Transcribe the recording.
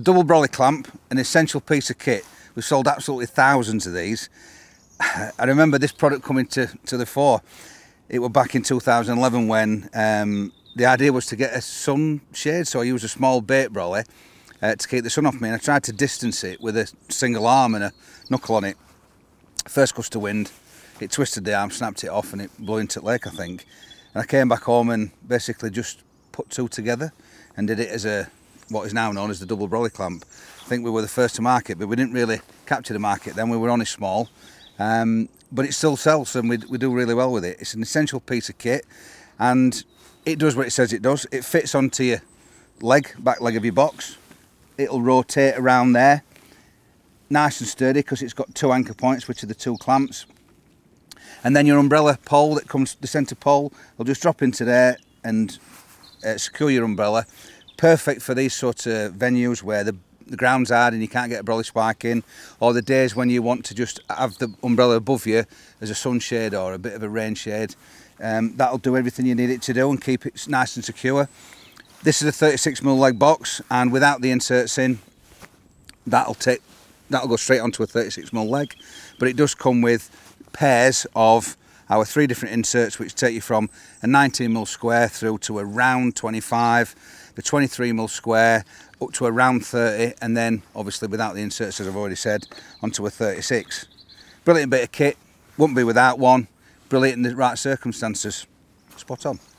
The double brolly clamp, an essential piece of kit. We've sold absolutely thousands of these. I remember this product coming to, to the fore. It was back in 2011 when um, the idea was to get a sun shade, so I used a small bait brolly uh, to keep the sun off me, and I tried to distance it with a single arm and a knuckle on it. First gust of wind, it twisted the arm, snapped it off, and it blew into the lake, I think. And I came back home and basically just put two together and did it as a what is now known as the double brolly clamp. I think we were the first to market, but we didn't really capture the market then. We were only small, um, but it still sells and we, we do really well with it. It's an essential piece of kit and it does what it says it does. It fits onto your leg, back leg of your box. It'll rotate around there. Nice and sturdy because it's got two anchor points, which are the two clamps. And then your umbrella pole that comes, the centre pole, will just drop into there and uh, secure your umbrella. Perfect for these sort of venues where the, the ground's hard and you can't get a brolly spike in, or the days when you want to just have the umbrella above you as a sunshade or a bit of a rain shade. Um, that'll do everything you need it to do and keep it nice and secure. This is a 36mm leg box and without the inserts in, that'll take that'll go straight onto a 36mm leg. But it does come with pairs of our three different inserts which take you from a 19mm square through to a round 25, the 23mm square up to a round 30 and then obviously without the inserts as I've already said onto a 36. Brilliant bit of kit, wouldn't be without one, brilliant in the right circumstances. Spot on.